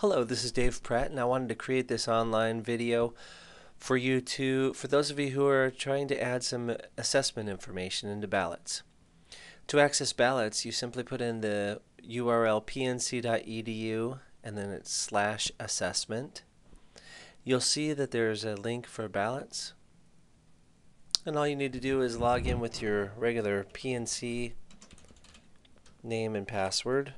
Hello, this is Dave Pratt, and I wanted to create this online video for you to, for those of you who are trying to add some assessment information into BALOTS. To access BALOTS, you simply put in the URL pnc.edu and then it's slash assessment. You'll see that there's a link for BALOTS. And all you need to do is log in with your regular PNC name and password.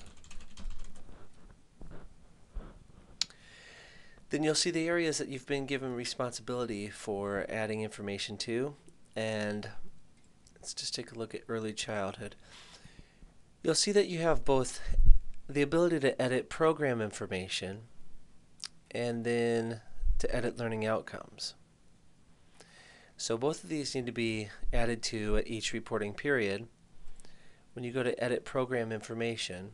Then you'll see the areas that you've been given responsibility for adding information to. And let's just take a look at early childhood. You'll see that you have both the ability to edit program information and then to edit learning outcomes. So both of these need to be added to at each reporting period. When you go to edit program information,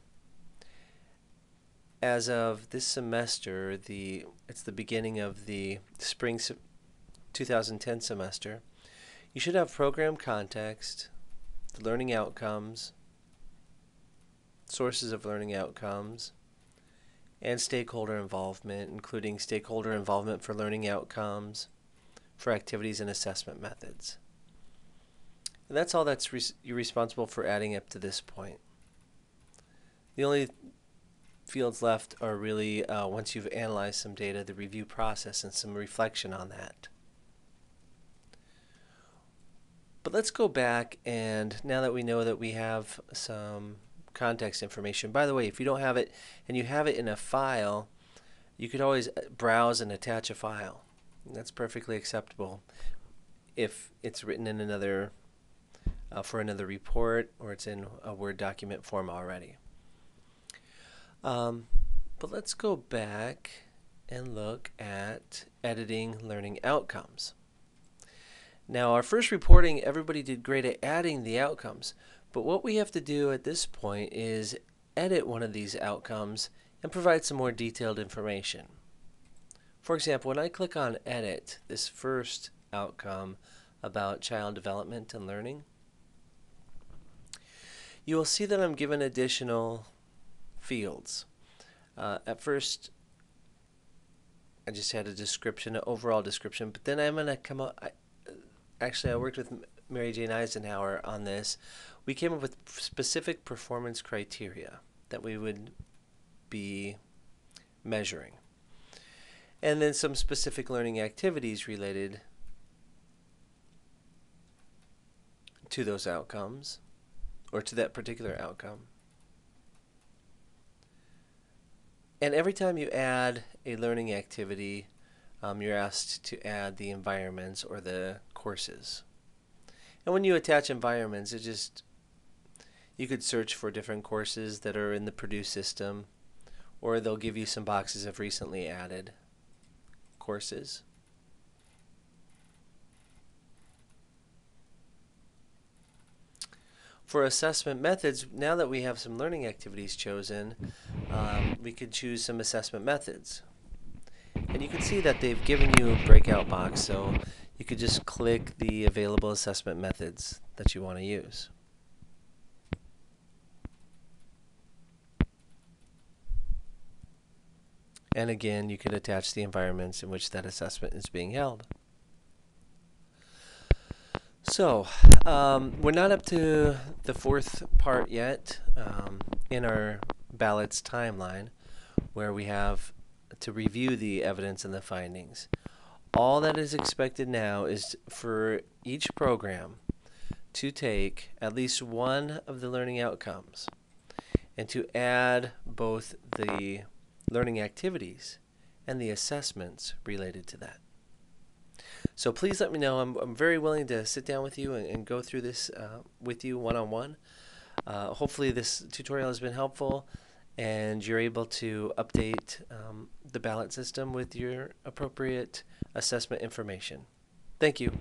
as of this semester, the it's the beginning of the spring 2010 semester, you should have program context, the learning outcomes, sources of learning outcomes, and stakeholder involvement, including stakeholder involvement for learning outcomes, for activities and assessment methods. And that's all that's you're responsible for adding up to this point. The only fields left are really, uh, once you've analyzed some data, the review process and some reflection on that. But let's go back and now that we know that we have some context information, by the way, if you don't have it and you have it in a file, you could always uh, browse and attach a file. That's perfectly acceptable if it's written in another uh, for another report or it's in a Word document form already. Um, but let's go back and look at editing learning outcomes. Now our first reporting, everybody did great at adding the outcomes, but what we have to do at this point is edit one of these outcomes and provide some more detailed information. For example, when I click on edit, this first outcome about child development and learning, you will see that I'm given additional fields. Uh, at first, I just had a description, an overall description, but then I'm going to come up. I, actually, I worked with Mary Jane Eisenhower on this. We came up with specific performance criteria that we would be measuring. And then some specific learning activities related to those outcomes or to that particular outcome. And every time you add a learning activity, um, you're asked to add the environments or the courses. And when you attach environments, it just you could search for different courses that are in the Purdue system, or they'll give you some boxes of recently added courses. For assessment methods, now that we have some learning activities chosen, um, we could choose some assessment methods. And you can see that they've given you a breakout box, so you could just click the available assessment methods that you want to use. And again, you could attach the environments in which that assessment is being held. So, um, we're not up to the fourth part yet um, in our BALOTS timeline where we have to review the evidence and the findings. All that is expected now is for each program to take at least one of the learning outcomes and to add both the learning activities and the assessments related to that. So please let me know. I'm, I'm very willing to sit down with you and, and go through this uh, with you one-on-one. Uh, hopefully this tutorial has been helpful and you're able to update um, the ballot system with your appropriate assessment information. Thank you.